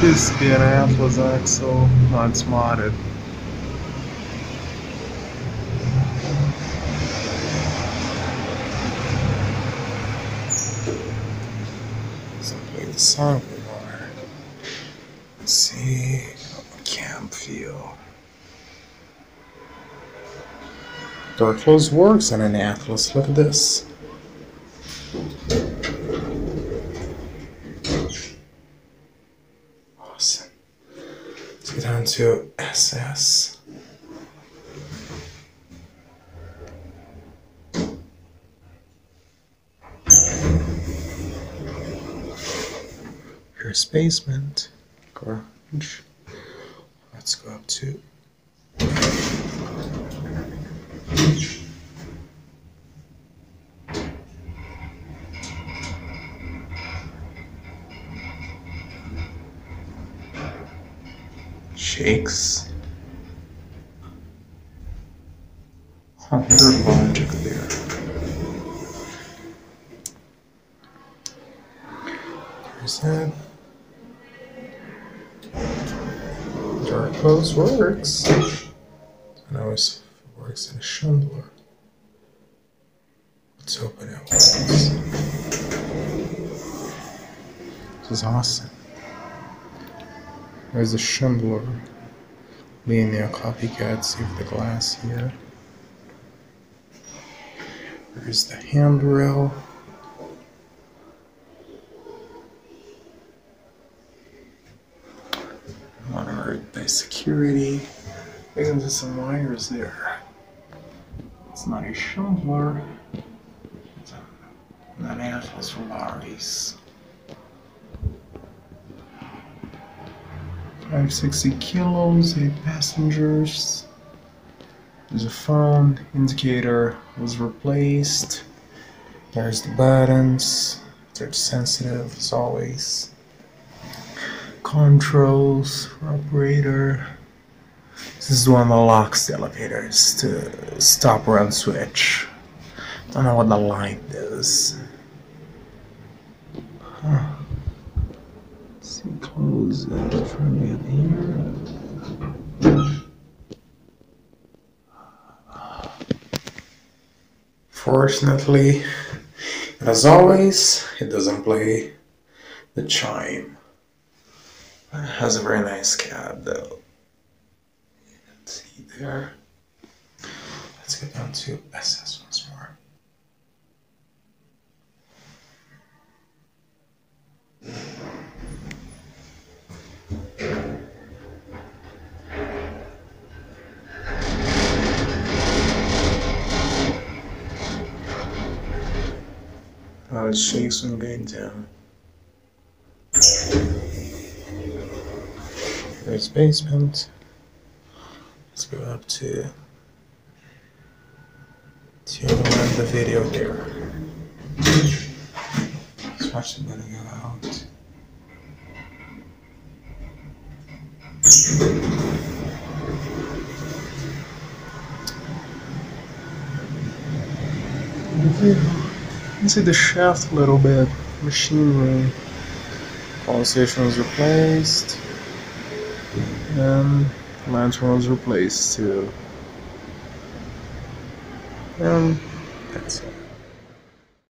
This be an Atlas Excell, not modded. So play the song more. Let's see camp feel. Door close works on an Atlas. Look at this. Awesome. Let's get on to SS. Here's basement, garage. Let's go up to shakes. There's logic there. There's that. Dark close works. And always works in a Schindler. Let's open it. This is awesome. There's a Schindler Linea copycat. See the glass here. There's the handrail. Monitored by security. There's some wires there. It's not a Schindler. It's an Atlas Polaris. 560 kilos, 8 passengers. There's a phone, indicator was replaced. There's the buttons, touch sensitive as always. Controls for operator. This is one that locks the elevators to stop run switch. Don't know what the light is. Huh. See, close it from in here. Fortunately, as always, it doesn't play the chime. It has a very nice cab though. See there. Let's get down to SS It shakes some going down. There's basement. Let's go up to to end the video here. Let's watch the money go out. Can see the shaft a little bit. Machinery. Power station was replaced. And lantern was replaced too. And that's it.